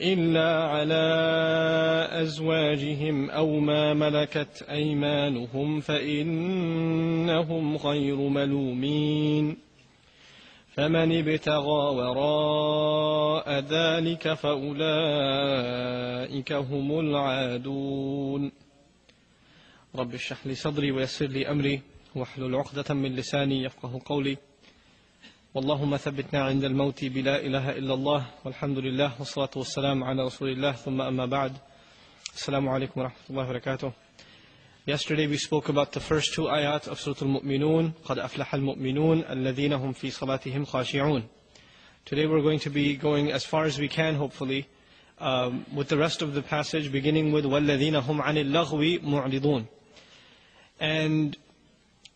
إلا على أزواجهم أو ما ملكت أيمانهم فإنهم غير ملومين. فمن ابتغى وراء ذلك فأولئك هم العادون. رب اشرح لي صدري ويسر لي أمري واحلل عقدة من لساني يفقه قولي. واللهم ثبتنا عند الموت بلا إله إلا الله والحمد لله والصلاة والسلام على رسول الله ثم أما بعد. السلام عليكم ورحمة الله وبركاته. Yesterday we spoke about the first two ayat of Surah Al-Mu'minun قد أفلح المؤمنون الذين هم في صلاتهم خاشعون. Today we're going to be going as far as we can hopefully um, with the rest of the passage beginning with وَالَّذِينَ هُمْ عَنِ اللَّغْوِ مُعْرِضُونَ. And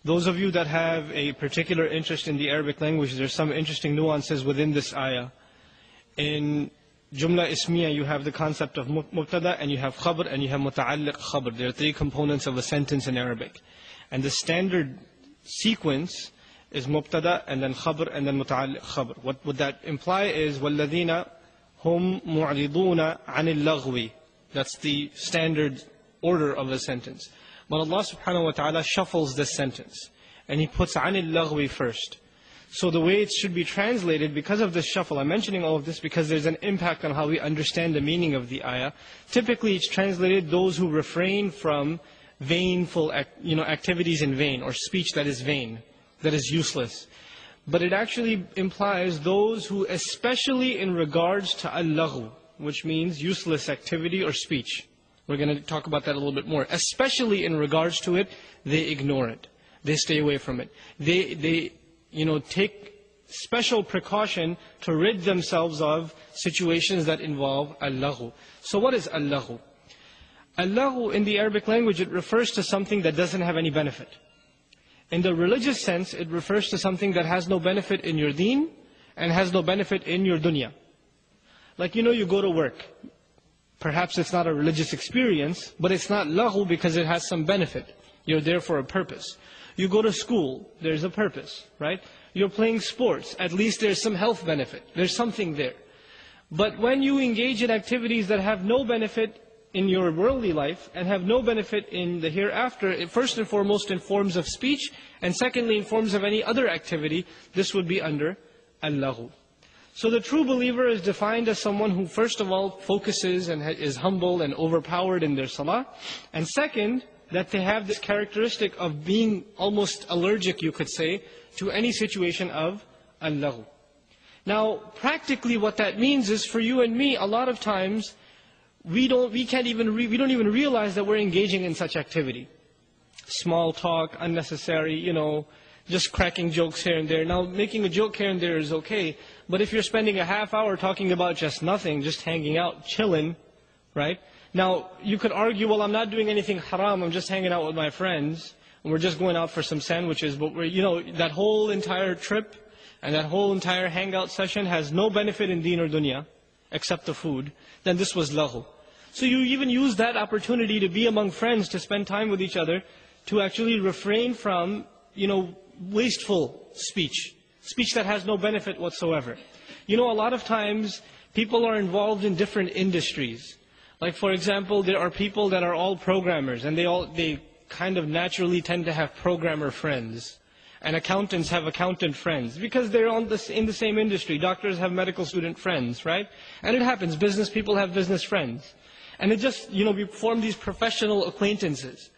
Those of you that have a particular interest in the Arabic language, there's some interesting nuances within this ayah. In Jumla Ismiya, you have the concept of mubtada and you have Khabr, and you have Muta'alliq Khabr. There are three components of a sentence in Arabic. And the standard sequence is mubtada and then Khabr, and then Muta'alliq Khabr. What would that imply is, وَالَّذِينَ هُمْ مُعْرِضُونَ عَنِ اللَّغْوِ That's the standard order of a sentence. But Allah subhanahu wa ta'ala shuffles this sentence. And He puts anil laghwi first. So the way it should be translated, because of this shuffle, I'm mentioning all of this because there's an impact on how we understand the meaning of the ayah. Typically it's translated those who refrain from vainful you know, activities in vain, or speech that is vain, that is useless. But it actually implies those who, especially in regards to al-laghu, which means useless activity or speech. We're going to talk about that a little bit more. Especially in regards to it, they ignore it. They stay away from it. They, they you know, take special precaution to rid themselves of situations that involve al So what is al-laghu? Al-laghu in the Arabic language, it refers to something that doesn't have any benefit. In the religious sense, it refers to something that has no benefit in your deen and has no benefit in your dunya. Like, you know, you go to work. Perhaps it's not a religious experience, but it's not lahu because it has some benefit. You're there for a purpose. You go to school, there's a purpose, right? You're playing sports, at least there's some health benefit. There's something there. But when you engage in activities that have no benefit in your worldly life and have no benefit in the hereafter, first and foremost in forms of speech, and secondly in forms of any other activity, this would be under al-lahu. So the true believer is defined as someone who first of all focuses and is humble and overpowered in their salah. And second, that they have this characteristic of being almost allergic, you could say, to any situation of al Now, practically what that means is for you and me, a lot of times, we don't, we can't even, we don't even realize that we're engaging in such activity. Small talk, unnecessary, you know, just cracking jokes here and there. Now, making a joke here and there is okay, but if you're spending a half hour talking about just nothing, just hanging out, chilling, right? Now, you could argue, well, I'm not doing anything haram, I'm just hanging out with my friends, and we're just going out for some sandwiches, but we're, you know, that whole entire trip and that whole entire hangout session has no benefit in deen or dunya, except the food, then this was lahu. So you even use that opportunity to be among friends, to spend time with each other, to actually refrain from, you know, wasteful speech. Speech that has no benefit whatsoever. You know, a lot of times, people are involved in different industries. Like, for example, there are people that are all programmers, and they all, they kind of naturally tend to have programmer friends. And accountants have accountant friends because they're on the, in the same industry. Doctors have medical student friends, right? And it happens. Business people have business friends. And it just, you know, we form these professional acquaintances.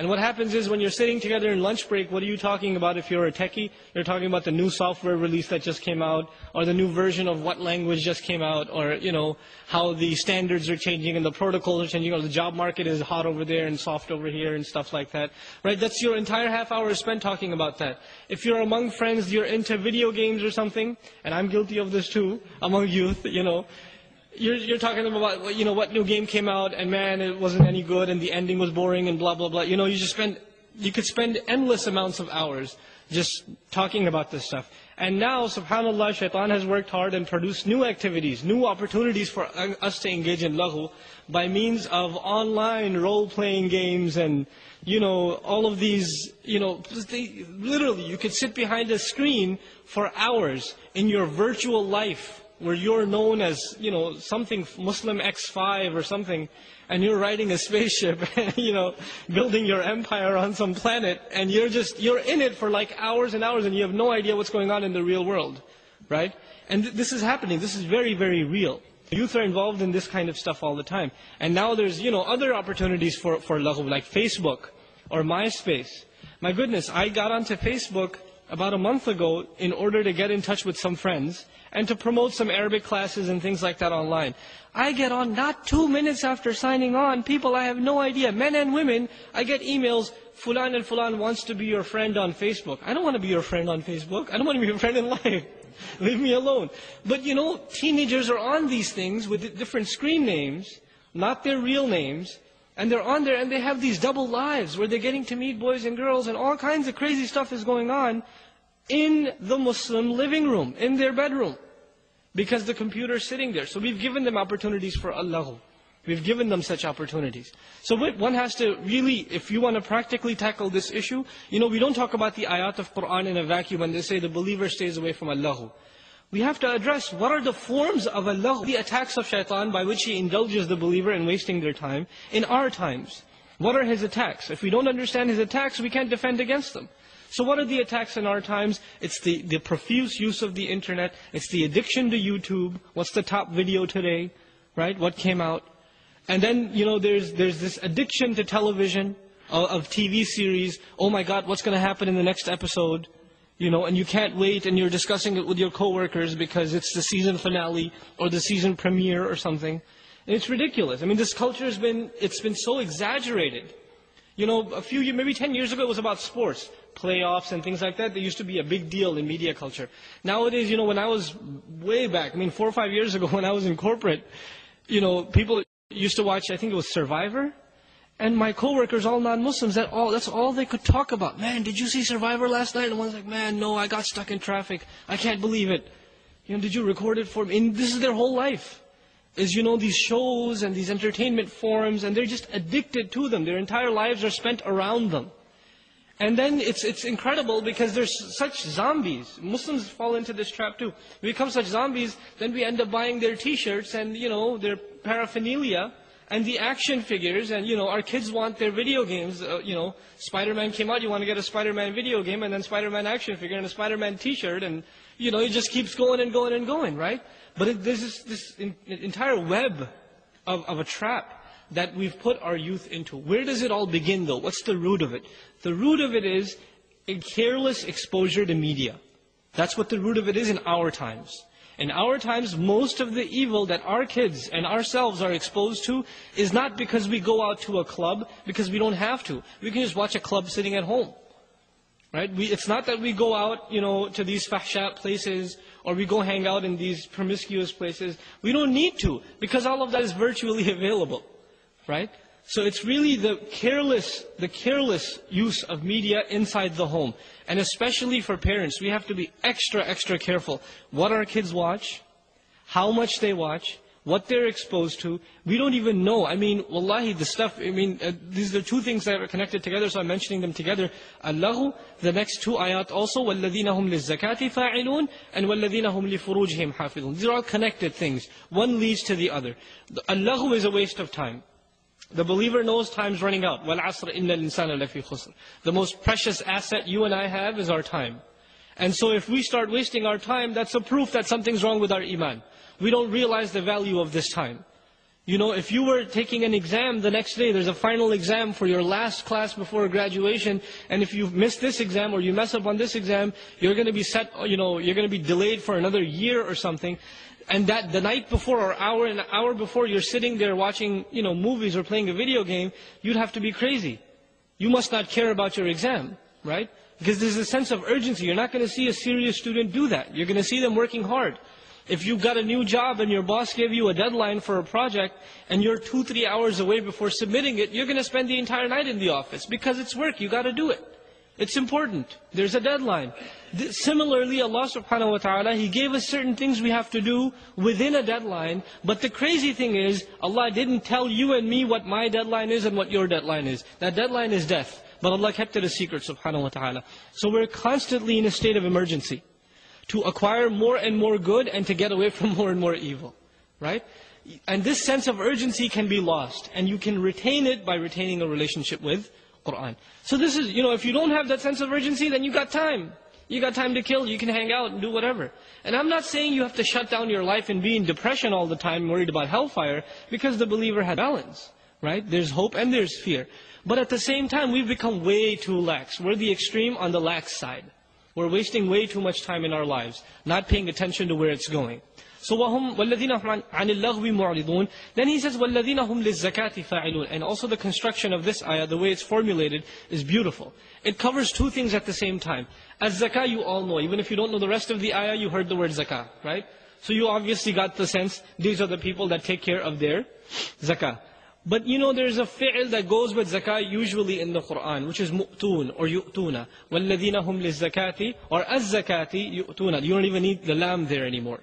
And what happens is when you're sitting together in lunch break, what are you talking about if you're a techie? You're talking about the new software release that just came out, or the new version of what language just came out, or, you know, how the standards are changing and the protocols are changing, or the job market is hot over there and soft over here and stuff like that. Right? That's your entire half hour spent talking about that. If you're among friends, you're into video games or something, and I'm guilty of this too, among youth, you know, you're, you're talking about, you know, what new game came out and man, it wasn't any good and the ending was boring and blah, blah, blah. You know, you just spend, you could spend endless amounts of hours just talking about this stuff. And now, subhanAllah, shaitan has worked hard and produced new activities, new opportunities for us to engage in lahu by means of online role-playing games and, you know, all of these, you know, they, literally, you could sit behind a screen for hours in your virtual life where you're known as, you know, something Muslim X5 or something, and you're riding a spaceship, you know, building your empire on some planet, and you're just, you're in it for like hours and hours, and you have no idea what's going on in the real world, right? And th this is happening. This is very, very real. Youth are involved in this kind of stuff all the time. And now there's, you know, other opportunities for, for lahu, like Facebook or MySpace. My goodness, I got onto Facebook about a month ago in order to get in touch with some friends and to promote some Arabic classes and things like that online. I get on not two minutes after signing on, people I have no idea, men and women, I get emails, Fulan and Fulan wants to be your friend on Facebook. I don't want to be your friend on Facebook. I don't want to be your friend in life. Leave me alone. But you know, teenagers are on these things with different screen names, not their real names, and they're on there and they have these double lives where they're getting to meet boys and girls and all kinds of crazy stuff is going on in the Muslim living room, in their bedroom. Because the computer is sitting there. So we've given them opportunities for al-laghu. We've given them such opportunities. So one has to really, if you want to practically tackle this issue, you know, we don't talk about the ayat of Qur'an in a vacuum when they say the believer stays away from al-laghu. We have to address what are the forms of al-laghu, the attacks of shaitan by which he indulges the believer in wasting their time in our times. What are his attacks? If we don't understand his attacks, we can't defend against them. So what are the attacks in our times? It's the, the profuse use of the internet. It's the addiction to YouTube. What's the top video today? Right? What came out? And then, you know, there's, there's this addiction to television, uh, of, of TV series. Oh my God, what's going to happen in the next episode? You know, and you can't wait and you're discussing it with your coworkers because it's the season finale or the season premiere or something. And it's ridiculous. I mean, this culture has been, it's been so exaggerated. You know, a few years, maybe 10 years ago, it was about sports playoffs and things like that, they used to be a big deal in media culture. Nowadays, you know, when I was way back, I mean, four or five years ago when I was in corporate, you know, people used to watch, I think it was Survivor. And my coworkers, all non-Muslims, that all, that's all they could talk about. Man, did you see Survivor last night? And one's like, man, no, I got stuck in traffic. I can't believe it. You know, did you record it for me? And this is their whole life. Is, you know, these shows and these entertainment forums, and they're just addicted to them. Their entire lives are spent around them. And then it's, it's incredible because there's such zombies. Muslims fall into this trap too. We become such zombies, then we end up buying their t-shirts and, you know, their paraphernalia and the action figures. And, you know, our kids want their video games. Uh, you know, Spider-Man came out, you want to get a Spider-Man video game and then Spider-Man action figure and a Spider-Man t-shirt. And, you know, it just keeps going and going and going, right? But it, this, this in, entire web of, of a trap that we've put our youth into. Where does it all begin though? What's the root of it? The root of it is a careless exposure to media. That's what the root of it is in our times. In our times, most of the evil that our kids and ourselves are exposed to is not because we go out to a club, because we don't have to. We can just watch a club sitting at home. Right? We, it's not that we go out, you know, to these fahsha places or we go hang out in these promiscuous places. We don't need to because all of that is virtually available right? So it's really the careless, the careless use of media inside the home. And especially for parents, we have to be extra, extra careful. What our kids watch, how much they watch, what they're exposed to. We don't even know. I mean, wallahi, the stuff, I mean, uh, these are two things that are connected together, so I'm mentioning them together. Allahu, the next two ayat also, وَالَّذِينَ هُمْ لِلزَّكَاةِ فَاعِلُونَ and وَالَّذِينَ هُمْ لِفُرُوجِهِمْ حَافِظُونَ These are all connected things. One leads to the other. Al-laghu is a waste of time. The believer knows time's running out. وَالْعَصْرِ إِنَّ الْإِنسَانَ لَفِي خُسْرٍ The most precious asset you and I have is our time. And so if we start wasting our time, that's a proof that something's wrong with our iman. We don't realize the value of this time. You know, if you were taking an exam the next day, there's a final exam for your last class before graduation, and if you miss this exam or you mess up on this exam, you're going to be set, you know, you're going to be delayed for another year or something and that the night before or hour an hour before you're sitting there watching, you know, movies or playing a video game, you'd have to be crazy. You must not care about your exam, right? Because there's a sense of urgency. You're not going to see a serious student do that. You're going to see them working hard. If you've got a new job and your boss gave you a deadline for a project and you're two, three hours away before submitting it, you're going to spend the entire night in the office because it's work, You've got to do it. It's important. There's a deadline. Similarly, Allah subhanahu wa ta'ala, He gave us certain things we have to do within a deadline. But the crazy thing is, Allah didn't tell you and me what my deadline is and what your deadline is. That deadline is death. But Allah kept it a secret subhanahu wa ta'ala. So we're constantly in a state of emergency. To acquire more and more good and to get away from more and more evil. Right? And this sense of urgency can be lost. And you can retain it by retaining a relationship with Qur'an. So this is, you know, if you don't have that sense of urgency, then you got time. You got time to kill, you can hang out and do whatever. And I'm not saying you have to shut down your life and be in depression all the time, worried about hellfire, because the believer had balance. Right? There's hope and there's fear. But at the same time, we've become way too lax. We're the extreme on the lax side. We're wasting way too much time in our lives, not paying attention to where it's going. So Then he says وَالَّذِينَ هُمْ لِلزَّكَاةِ فَاعِلُونَ And also the construction of this ayah, the way it's formulated, is beautiful. It covers two things at the same time. As-zakah you all know. Even if you don't know the rest of the ayah, you heard the word zakah, right? So you obviously got the sense, these are the people that take care of their zakah. But you know there's a fi'l that goes with zakah usually in the Quran, which is mu'tun or yu'tuna. وَالَّذِينَ هُمْ لِلزَّكَاةِ or az-zakati yu'tuna. You don't even need the lam there anymore.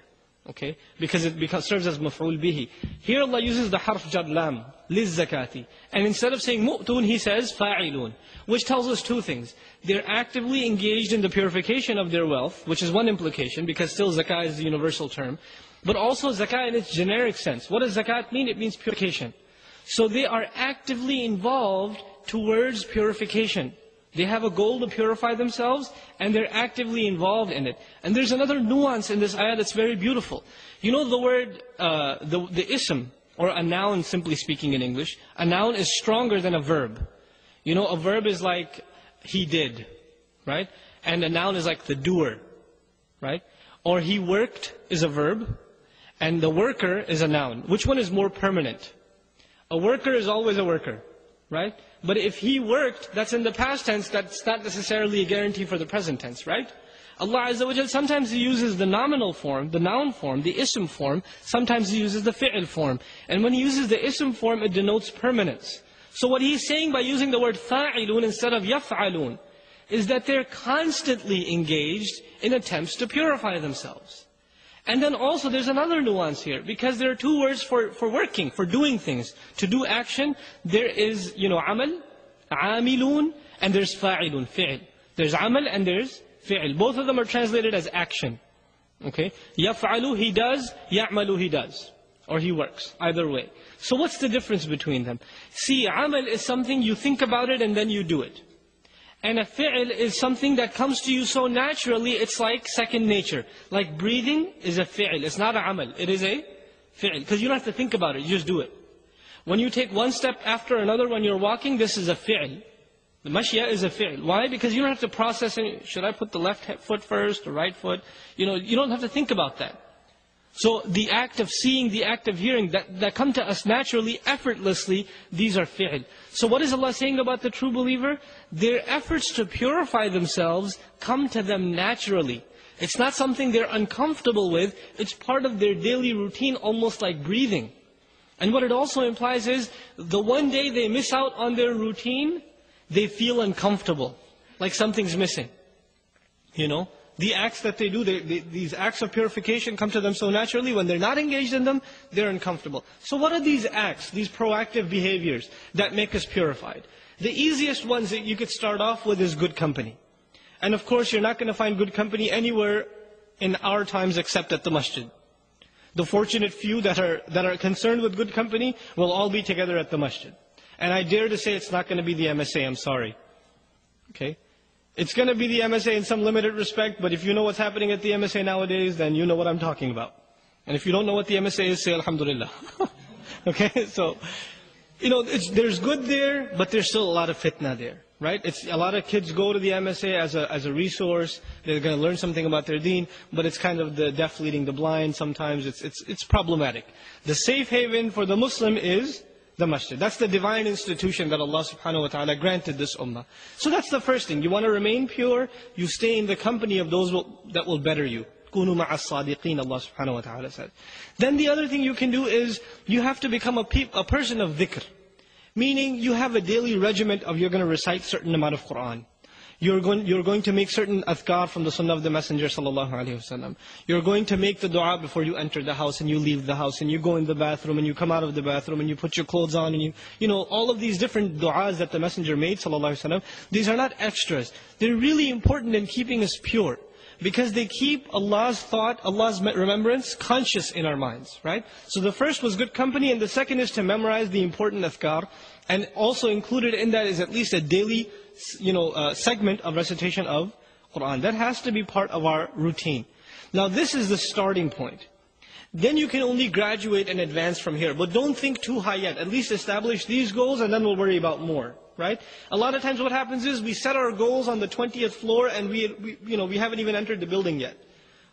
Okay? Because it serves as maf'ul bihi. Here Allah uses the harf jarr lam, lizzakati. And instead of saying mu'tun, He says fa'ilun. Which tells us two things. They're actively engaged in the purification of their wealth, which is one implication, because still zakah is the universal term. But also zakah in its generic sense. What does zakat mean? It means purification. So they are actively involved towards purification. They have a goal to purify themselves, and they're actively involved in it. And there's another nuance in this ayah that's very beautiful. You know the word, uh, the, the ism, or a noun simply speaking in English, a noun is stronger than a verb. You know, a verb is like, he did, right? And a noun is like the doer, right? Or he worked is a verb, and the worker is a noun. Which one is more permanent? A worker is always a worker, right? But if he worked, that's in the past tense, that's not necessarily a guarantee for the present tense, right? Allah Azza wa Jal, sometimes He uses the nominal form, the noun form, the ism form. Sometimes He uses the fi'l form. And when He uses the ism form, it denotes permanence. So what He's saying by using the word fa'ilun instead of yaf'alun, is that they're constantly engaged in attempts to purify themselves. And then also there's another nuance here, because there are two words for, for working, for doing things. To do action, there is, you know, amal, amilun, and there's fa'ilun, fi'l. There's amal and there's fi'l. Both of them are translated as action. Okay? Yaf'alu, he does, ya'malu, he does. Or he works, either way. So what's the difference between them? See, amal is something you think about it and then you do it. And a fi'l is something that comes to you so naturally, it's like second nature. Like breathing is a fi'l, it's not a amal, it is a fi'l. Because you don't have to think about it, you just do it. When you take one step after another when you're walking, this is a fi'l. The mashya is a fi'l. Why? Because you don't have to process, any, should I put the left foot first, the right foot? You know, you don't have to think about that. So the act of seeing, the act of hearing, that, that come to us naturally, effortlessly, these are fi'l. So what is Allah saying about the true believer? Their efforts to purify themselves come to them naturally. It's not something they're uncomfortable with. It's part of their daily routine, almost like breathing. And what it also implies is, the one day they miss out on their routine, they feel uncomfortable. Like something's missing. You know? the acts that they do, they, they, these acts of purification come to them so naturally. When they're not engaged in them, they're uncomfortable. So what are these acts, these proactive behaviors that make us purified? The easiest ones that you could start off with is good company. And of course, you're not going to find good company anywhere in our times except at the masjid. The fortunate few that are, that are concerned with good company will all be together at the masjid. And I dare to say it's not going to be the MSA, I'm sorry. Okay? It's going to be the MSA in some limited respect, but if you know what's happening at the MSA nowadays, then you know what I'm talking about. And if you don't know what the MSA is, say Alhamdulillah. okay, so, you know, there's good there, but there's still a lot of fitna there. Right? It's, a lot of kids go to the MSA as a, as a resource. They're going to learn something about their deen, but it's kind of the deaf leading the blind. Sometimes it's, it's, it's problematic. The safe haven for the Muslim is the masjid. That's the divine institution that Allah subhanahu wa ta'ala granted this ummah. So that's the first thing. You want to remain pure, you stay in the company of those that will better you. كُونُوا مَعَ الصَّادِقِينَ Allah subhanahu wa ta'ala says. Then the other thing you can do is, you have to become a, pe a person of dhikr. Meaning, you have a daily regiment of you're going to recite certain amount of Qur'an. You're going, you're going to make certain adhkar from the sunnah of the Messenger sallallahu alaihi wasallam. You're going to make the dua before you enter the house and you leave the house and you go in the bathroom and you come out of the bathroom and you put your clothes on and you, you know, all of these different du'as that the Messenger made sallallahu alaihi wasallam. These are not extras. They're really important in keeping us pure. Because they keep Allah's thought, Allah's remembrance conscious in our minds, right? So the first was good company and the second is to memorize the important adhkar. And also included in that is at least a daily you know, uh, segment of recitation of Qur'an. That has to be part of our routine. Now this is the starting point. Then you can only graduate and advance from here. But don't think too high yet. At least establish these goals and then we'll worry about more. Right? A lot of times what happens is we set our goals on the 20th floor and we, we you know, we haven't even entered the building yet.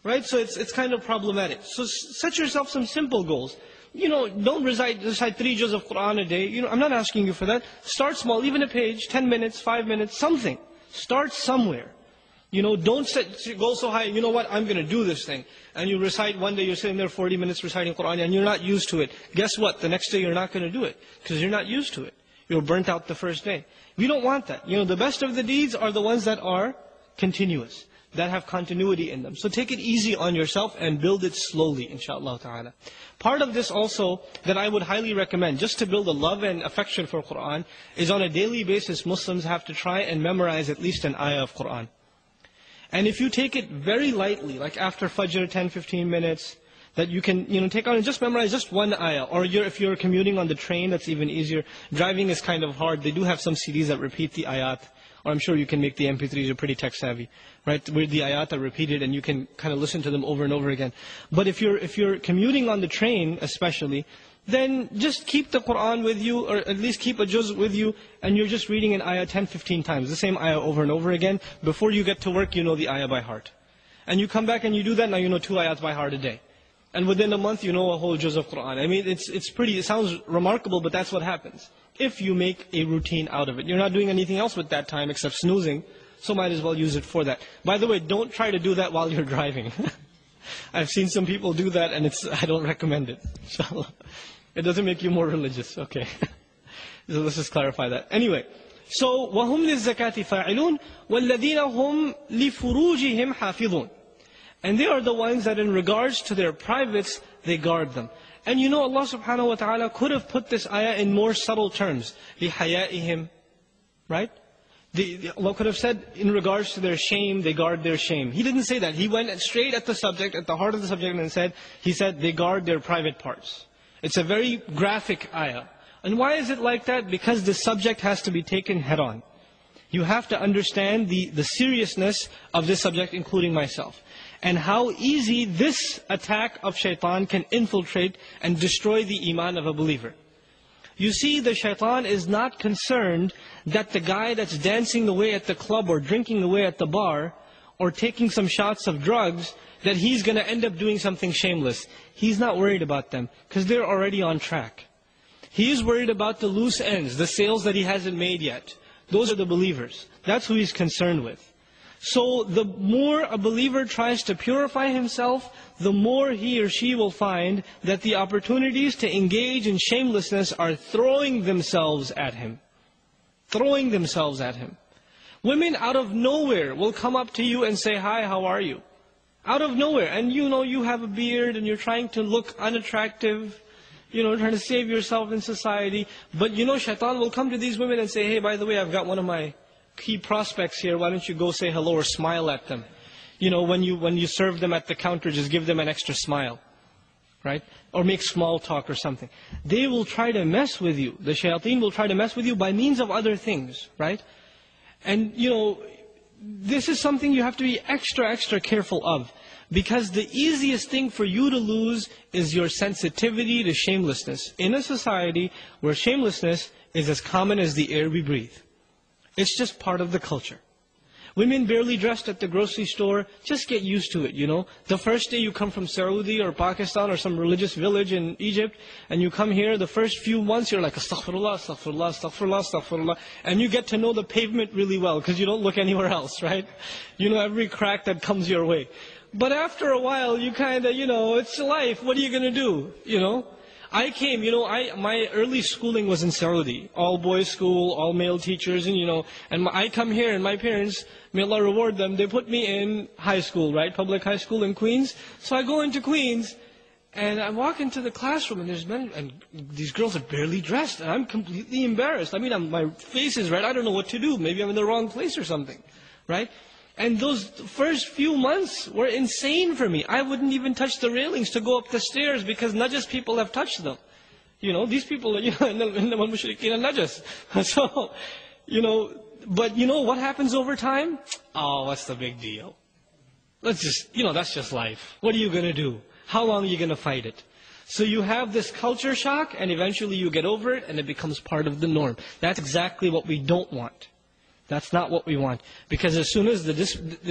Right? So it's, it's kind of problematic. So set yourself some simple goals you know, don't recite, recite three juz of Qur'an a day. You know, I'm not asking you for that. Start small, even a page, 10 minutes, 5 minutes, something. Start somewhere. You know, don't set, go so high, you know what, I'm going to do this thing. And you recite one day, you're sitting there 40 minutes reciting Qur'an and you're not used to it. Guess what? The next day you're not going to do it. Because you're not used to it. You're burnt out the first day. We don't want that. You know, the best of the deeds are the ones that are continuous that have continuity in them. So take it easy on yourself and build it slowly, inshallah ta'ala. Part of this also that I would highly recommend, just to build a love and affection for Qur'an, is on a daily basis Muslims have to try and memorize at least an ayah of Qur'an. And if you take it very lightly, like after Fajr, 10, 15 minutes, that you can you know take on and just memorize just one ayah. Or you're, if you're commuting on the train, that's even easier. Driving is kind of hard. They do have some CDs that repeat the ayat. Or I'm sure you can make the MP3s, you're pretty tech savvy right? Where the ayat are repeated and you can kind of listen to them over and over again. But if you're, if you're commuting on the train especially, then just keep the Qur'an with you, or at least keep a juz with you, and you're just reading an ayah 10, 15 times, the same ayah over and over again. Before you get to work, you know the ayah by heart. And you come back and you do that, now you know two ayats by heart a day. And within a month, you know a whole juz of Quran. I mean, it's, it's pretty, it sounds remarkable, but that's what happens. If you make a routine out of it, you're not doing anything else with that time except snoozing, so might as well use it for that. By the way, don't try to do that while you're driving. I've seen some people do that, and it's, I don't recommend it, inshallah. It doesn't make you more religious, okay. so let's just clarify that. Anyway. So, وَهُمْ لِلزَّكَاةِ فَاعِلُونَ وَالَّذِينَ هُمْ لِفُرُوجِهِمْ حَافِظُونَ And they are the ones that in regards to their privates, they guard them. And you know Allah subhanahu wa ta'ala could have put this ayah in more subtle terms. لِحَيَائِهِمْ Right? The, Allah could have said, in regards to their shame, they guard their shame. He didn't say that. He went straight at the subject, at the heart of the subject, and said, He said, they guard their private parts. It's a very graphic ayah. And why is it like that? Because the subject has to be taken head on. You have to understand the, the seriousness of this subject, including myself. And how easy this attack of shaitan can infiltrate and destroy the iman of a believer. You see, the shaitan is not concerned that the guy that's dancing away at the club or drinking away at the bar or taking some shots of drugs, that he's going to end up doing something shameless. He's not worried about them because they're already on track. He is worried about the loose ends, the sales that he hasn't made yet. Those are the believers. That's who he's concerned with. So the more a believer tries to purify himself, the more he or she will find that the opportunities to engage in shamelessness are throwing themselves at him. Throwing themselves at him. Women out of nowhere will come up to you and say, hi, how are you? Out of nowhere. And you know you have a beard and you're trying to look unattractive, you know, trying to save yourself in society. But you know, shaitan will come to these women and say, hey, by the way, I've got one of my key prospects here, why don't you go say hello or smile at them? You know, when you, when you serve them at the counter, just give them an extra smile. Right? Or make small talk or something. They will try to mess with you. The shayateen will try to mess with you by means of other things. Right? And, you know, this is something you have to be extra, extra careful of. Because the easiest thing for you to lose is your sensitivity to shamelessness. In a society where shamelessness is as common as the air we breathe. It's just part of the culture. Women barely dressed at the grocery store, just get used to it, you know. The first day you come from Saudi or Pakistan or some religious village in Egypt, and you come here, the first few months you're like, astaghfirullah, astaghfirullah, astaghfirullah, astaghfirullah. And you get to know the pavement really well, because you don't look anywhere else, right? You know every crack that comes your way. But after a while, you kind of, you know, it's life. What are you going to do? You know? I came, you know, I my early schooling was in Saudi, all boys school, all male teachers, and you know, and my, I come here, and my parents, may Allah reward them, they put me in high school, right, public high school in Queens. So I go into Queens, and I walk into the classroom, and there's men, and these girls are barely dressed, and I'm completely embarrassed. I mean, I'm, my face is red. I don't know what to do. Maybe I'm in the wrong place or something, right? And those first few months were insane for me. I wouldn't even touch the railings to go up the stairs because najas people have touched them. You know, these people, you know, in the mushrikeen najas. So, you know, but you know what happens over time? Oh, what's the big deal? Let's just, you know, that's just life. What are you going to do? How long are you going to fight it? So you have this culture shock and eventually you get over it and it becomes part of the norm. That's exactly what we don't want. That's not what we want. Because as soon as the,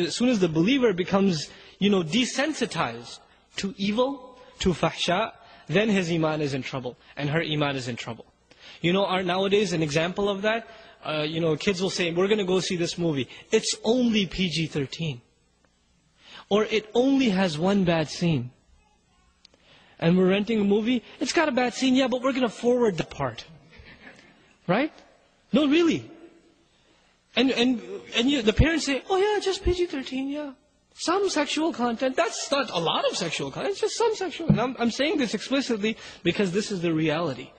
as soon as the believer becomes, you know, desensitized to evil, to fahsha, then his iman is in trouble. And her iman is in trouble. You know, our, nowadays, an example of that, uh, you know, kids will say, we're going to go see this movie. It's only PG-13. Or it only has one bad scene. And we're renting a movie, it's got a bad scene, yeah, but we're going to forward the part. Right? No, really. And, and, and you, the parents say, oh yeah, just PG-13, yeah. Some sexual content. That's not a lot of sexual content. It's just some sexual. And I'm, I'm saying this explicitly because this is the reality.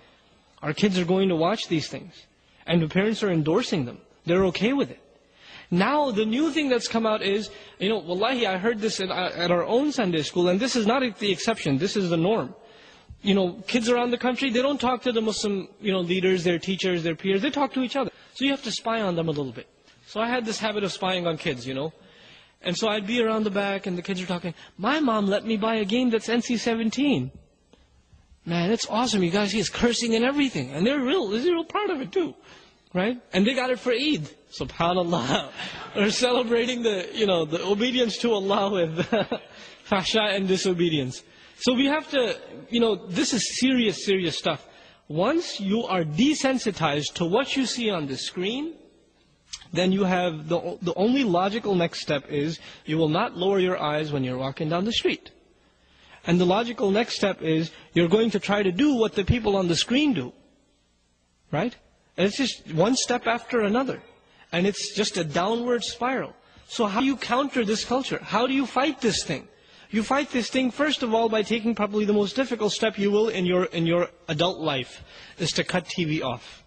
Our kids are going to watch these things. And the parents are endorsing them. They're okay with it. Now, the new thing that's come out is, you know, wallahi, I heard this at, uh, at our own Sunday school, and this is not the exception. This is the norm. You know, kids around the country, they don't talk to the Muslim, you know, leaders, their teachers, their peers. They talk to each other. So you have to spy on them a little bit. So I had this habit of spying on kids, you know. And so I'd be around the back and the kids are talking, my mom let me buy a game that's NC-17. Man, it's awesome. You guys, he's cursing and everything. And they're real, they're real proud of it too. Right? And they got it for Eid. SubhanAllah. they're celebrating the, you know, the obedience to Allah with fahsha and disobedience. So we have to, you know, this is serious, serious stuff. Once you are desensitized to what you see on the screen, then you have the, the only logical next step is you will not lower your eyes when you're walking down the street. And the logical next step is you're going to try to do what the people on the screen do. Right? And it's just one step after another. And it's just a downward spiral. So how do you counter this culture? How do you fight this thing? You fight this thing, first of all, by taking probably the most difficult step you will in your, in your adult life, is to cut TV off.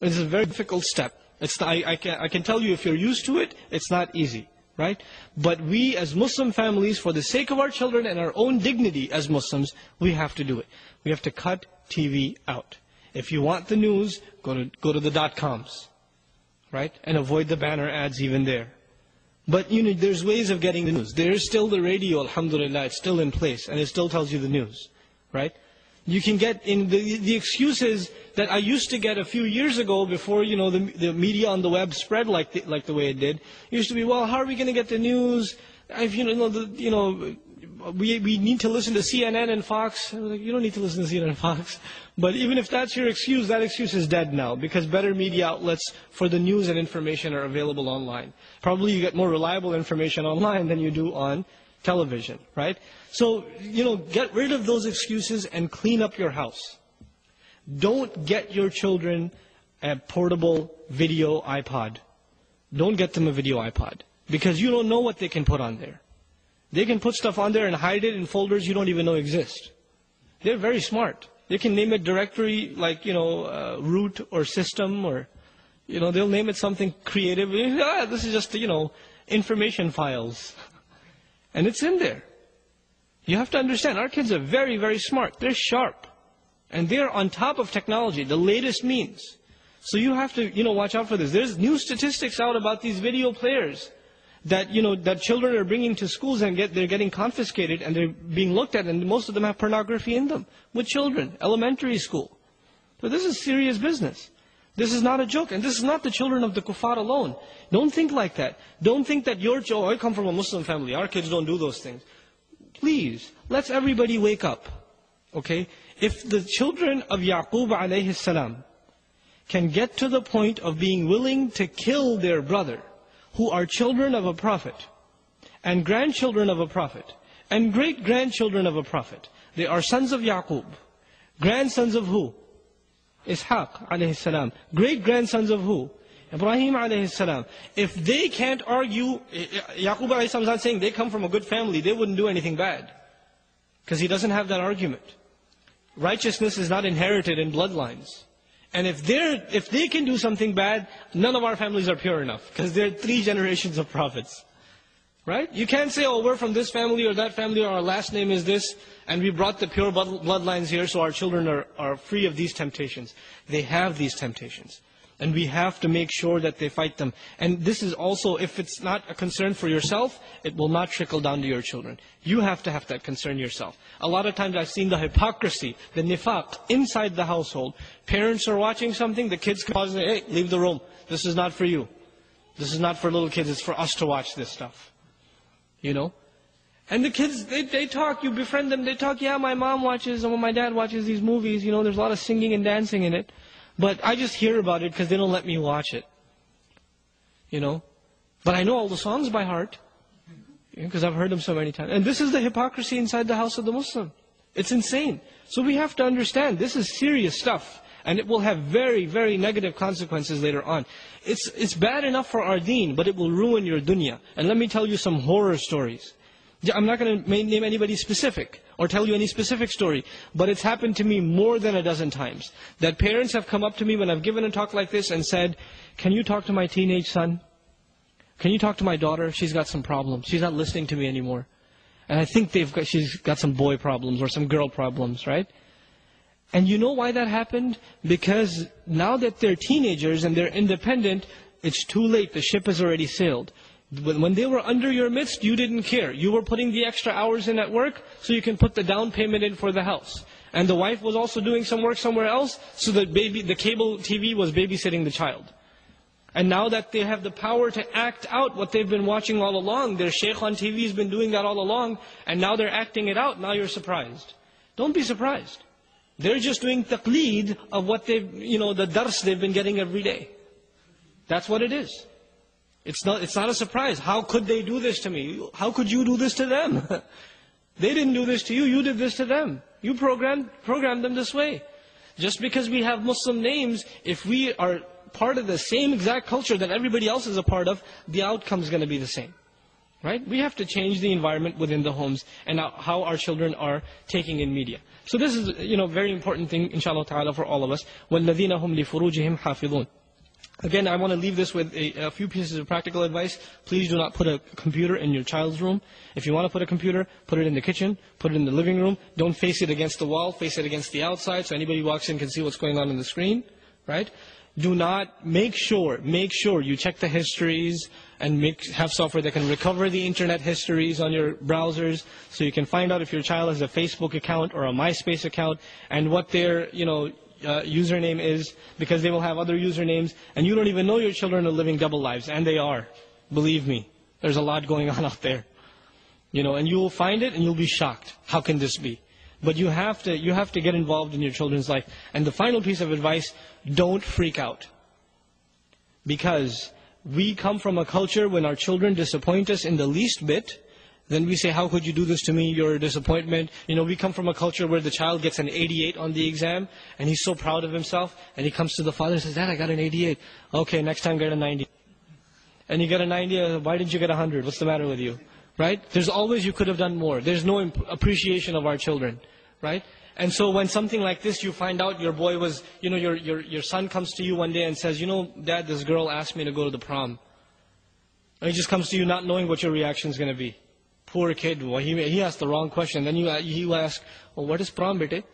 It's a very difficult step. It's I, I, can, I can tell you if you're used to it, it's not easy. Right? But we as Muslim families, for the sake of our children and our own dignity as Muslims, we have to do it. We have to cut TV out. If you want the news, go to, go to the dot-coms. Right? And avoid the banner ads even there. But you know, there's ways of getting the news. There's still the radio, alhamdulillah, it's still in place, and it still tells you the news. Right? You can get in the, the excuses that I used to get a few years ago before, you know, the, the media on the web spread like the, like the way it did. It used to be, well, how are we going to get the news? If, you know, the, you know, we, we need to listen to CNN and Fox. Like, you don't need to listen to CNN and Fox. But even if that's your excuse, that excuse is dead now because better media outlets for the news and information are available online. Probably you get more reliable information online than you do on television, right? So, you know, get rid of those excuses and clean up your house. Don't get your children a portable video iPod. Don't get them a video iPod. Because you don't know what they can put on there. They can put stuff on there and hide it in folders you don't even know exist. They're very smart. They can name it directory like, you know, uh, root or system or, you know, they'll name it something creative. Ah, this is just, you know, information files. And it's in there. You have to understand, our kids are very, very smart. They're sharp. And they're on top of technology, the latest means. So you have to, you know, watch out for this. There's new statistics out about these video players that, you know, that children are bringing to schools and get, they're getting confiscated and they're being looked at and most of them have pornography in them with children, elementary school. So this is serious business. This is not a joke. And this is not the children of the kuffar alone. Don't think like that. Don't think that your children, oh, I come from a Muslim family. Our kids don't do those things. Please, let's everybody wake up. Okay? If the children of Yaqub alayhi salam can get to the point of being willing to kill their brother, who are children of a prophet, and grandchildren of a prophet, and great-grandchildren of a prophet. They are sons of Yaqub. Grandsons of who? Ishaq alayhi salam. Great-grandsons of who? Ibrahim alayhi salam. If they can't argue, Yaqub alayhi salam is not saying they come from a good family, they wouldn't do anything bad. Because he doesn't have that argument. Righteousness is not inherited in bloodlines. And if they're, if they can do something bad, none of our families are pure enough. Because they're three generations of prophets. Right? You can't say, oh, we're from this family or that family or our last name is this, and we brought the pure bloodlines here so our children are, are free of these temptations. They have these temptations. And we have to make sure that they fight them. And this is also, if it's not a concern for yourself, it will not trickle down to your children. You have to have that concern yourself. A lot of times I've seen the hypocrisy, the nifaq, inside the household. Parents are watching something, the kids come and say, hey, leave the room. This is not for you. This is not for little kids, it's for us to watch this stuff. You know? And the kids, they, they talk, you befriend them, they talk, yeah, my mom watches, and my dad watches these movies, you know, there's a lot of singing and dancing in it. But I just hear about it because they don't let me watch it. You know? But I know all the songs by heart. Because I've heard them so many times. And this is the hypocrisy inside the house of the Muslim. It's insane. So we have to understand this is serious stuff. And it will have very, very negative consequences later on. It's, it's bad enough for our deen, but it will ruin your dunya. And let me tell you some horror stories. I'm not going to name anybody specific or tell you any specific story, but it's happened to me more than a dozen times. That parents have come up to me when I've given a talk like this and said, can you talk to my teenage son? Can you talk to my daughter? She's got some problems. She's not listening to me anymore. And I think they've got, she's got some boy problems or some girl problems, right? And you know why that happened? Because now that they're teenagers and they're independent, it's too late. The ship has already sailed. When they were under your midst, you didn't care. You were putting the extra hours in at work so you can put the down payment in for the house. And the wife was also doing some work somewhere else so that baby, the cable TV was babysitting the child. And now that they have the power to act out what they've been watching all along, their sheikh on TV has been doing that all along, and now they're acting it out, now you're surprised. Don't be surprised. They're just doing taqleed of what they've, you know, the dars they've been getting every day. That's what it is. It's not, it's not a surprise. How could they do this to me? How could you do this to them? they didn't do this to you, you did this to them. You programmed, programmed them this way. Just because we have Muslim names, if we are part of the same exact culture that everybody else is a part of, the outcome is going to be the same. Right? We have to change the environment within the homes and how our children are taking in media. So this is, you know, very important thing, inshallah ta'ala, for all of us. وَالَّذِينَ هُمْ لِفُرُوجِهِمْ حَافِظُونَ Again, I want to leave this with a, a, few pieces of practical advice. Please do not put a computer in your child's room. If you want to put a computer, put it in the kitchen, put it in the living room. Don't face it against the wall, face it against the outside so anybody walks in can see what's going on on the screen, right? Do not, make sure, make sure you check the histories and make, have software that can recover the internet histories on your browsers so you can find out if your child has a Facebook account or a MySpace account and what their, you know, uh, username is because they will have other usernames and you don't even know your children are living double lives and they are. Believe me, there's a lot going on out there. You know, and you will find it and you'll be shocked. How can this be? But you have to you have to get involved in your children's life. And the final piece of advice, don't freak out. Because we come from a culture when our children disappoint us in the least bit, then we say, how could you do this to me? You're a disappointment. You know, we come from a culture where the child gets an 88 on the exam, and he's so proud of himself, and he comes to the father and says, Dad, I got an 88. Okay, next time get a 90. And you get a 90, uh, why didn't you get a 100? What's the matter with you? Right? There's always you could have done more. There's no appreciation of our children. Right? And so when something like this, you find out your boy was, you know, your, your, your son comes to you one day and says, you know, Dad, this girl asked me to go to the prom. And he just comes to you not knowing what your reaction is going to be poor kid, well, he, he asked the wrong question. Then you, uh, he will ask, well, what is prom, bete?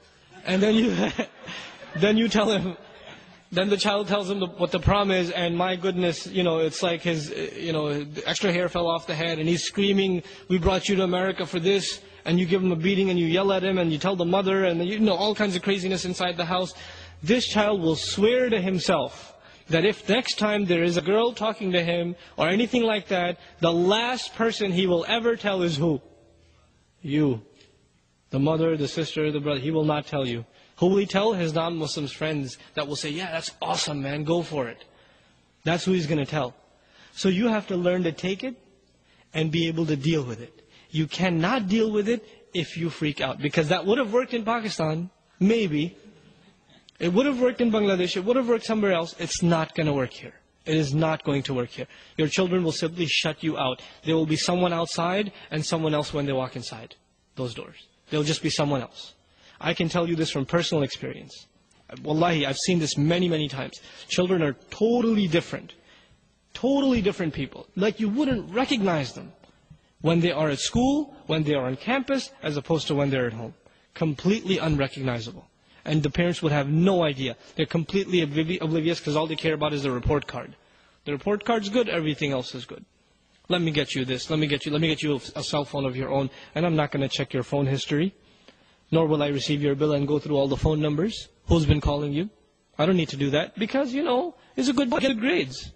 And then you, then you tell him, then the child tells him the, what the prom is, and my goodness, you know, it's like his, uh, you know, extra hair fell off the head, and he's screaming, we brought you to America for this, and you give him a beating, and you yell at him, and you tell the mother, and you know, all kinds of craziness inside the house. This child will swear to himself that if next time there is a girl talking to him or anything like that, the last person he will ever tell is who? You. The mother, the sister, the brother. He will not tell you. Who will he tell? His non-Muslims friends that will say, yeah, that's awesome, man. Go for it. That's who he's going to tell. So you have to learn to take it and be able to deal with it. You cannot deal with it if you freak out. Because that would have worked in Pakistan, maybe. It would have worked in Bangladesh, it would have worked somewhere else. It's not going to work here. It is not going to work here. Your children will simply shut you out. There will be someone outside and someone else when they walk inside those doors. There'll just be someone else. I can tell you this from personal experience. Wallahi, I've seen this many, many times. Children are totally different. Totally different people. Like you wouldn't recognize them when they are at school, when they are on campus, as opposed to when they're at home. Completely unrecognizable. And the parents would have no idea. They're completely oblivious because all they care about is the report card. The report card's good, everything else is good. Let me get you this, let me get you, let me get you a cell phone of your own, and I'm not going to check your phone history, nor will I receive your bill and go through all the phone numbers. Who's been calling you? I don't need to do that because, you know, it's a good get grades.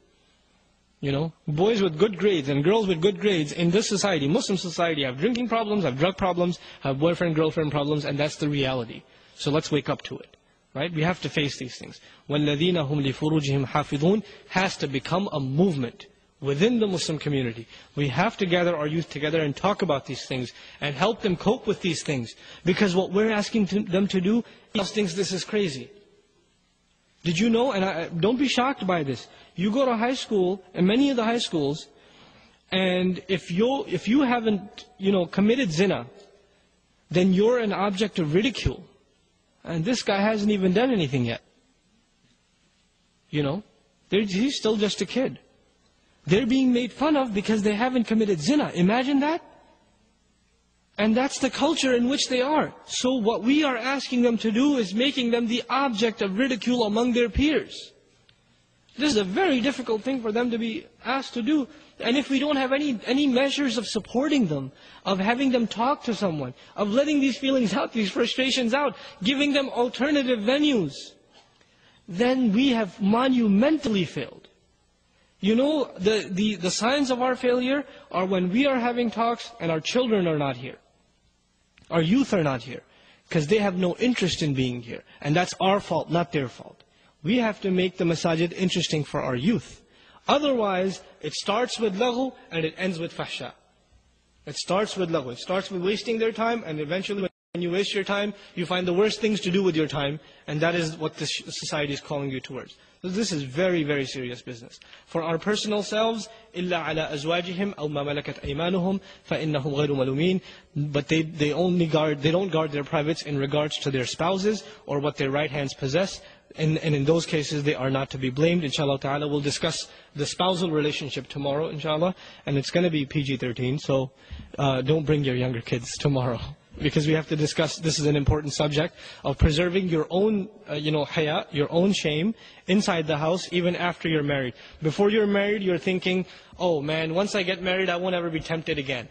You know, boys with good grades and girls with good grades in this society, Muslim society, have drinking problems, have drug problems, have boyfriend, girlfriend problems, and that's the reality. So let's wake up to it. Right? We have to face these things. وَالَّذِينَ هُمْ لِفُرُوجِهِمْ حَافِظُونَ has to become a movement within the Muslim community. We have to gather our youth together and talk about these things and help them cope with these things. Because what we're asking to them to do, else thinks this is crazy. Did you know, and I, don't be shocked by this, you go to high school, and many of the high schools, and if, you if you haven't you know, committed zina, then you're an object of ridicule. And this guy hasn't even done anything yet. You know, he's still just a kid. They're being made fun of because they haven't committed zina. Imagine that. And that's the culture in which they are. So what we are asking them to do is making them the object of ridicule among their peers. This is a very difficult thing for them to be asked to do. And if we don't have any, any measures of supporting them, of having them talk to someone, of letting these feelings out, these frustrations out, giving them alternative venues, then we have monumentally failed. You know, the, the, the signs of our failure are when we are having talks and our children are not here. Our youth are not here. Because they have no interest in being here. And that's our fault, not their fault. We have to make the masajid interesting for our youth. Otherwise, it starts with laghu and it ends with fahsha. It starts with laghu. It starts with wasting their time and eventually when you waste your time, you find the worst things to do with your time. And that is what this society is calling you towards. So this is very, very serious business. For our personal selves, إِلَّا عَلَىٰ أَزْوَاجِهِمْ أَوْ مَا مَلَكَتْ أَيْمَانُهُمْ فَإِنَّهُمْ غَيْرُ مَلُومِينَ But they, they only guard, they don't guard their privates in regards to their spouses or what their right hands possess. And, and in those cases, they are not to be blamed. Inshallah ta'ala, we'll discuss the spousal relationship tomorrow, inshallah. And it's going to be PG-13, so uh, don't bring your younger kids tomorrow because we have to discuss, this is an important subject, of preserving your own, uh, you know, haya, your own shame, inside the house, even after you're married. Before you're married, you're thinking, oh man, once I get married, I won't ever be tempted again.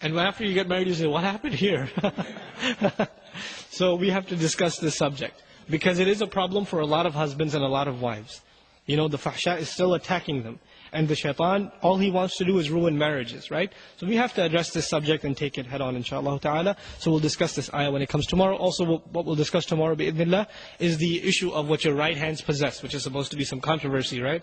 And after you get married, you say, what happened here? so we have to discuss this subject. Because it is a problem for a lot of husbands and a lot of wives. You know, the fahsha is still attacking them. And the shaitan, all he wants to do is ruin marriages, right? So we have to address this subject and take it head on, inshallah ta'ala. So we'll discuss this ayah when it comes tomorrow. Also, what we'll discuss tomorrow, bi'idhnillah, is the issue of what your right hands possess, which is supposed to be some controversy, right?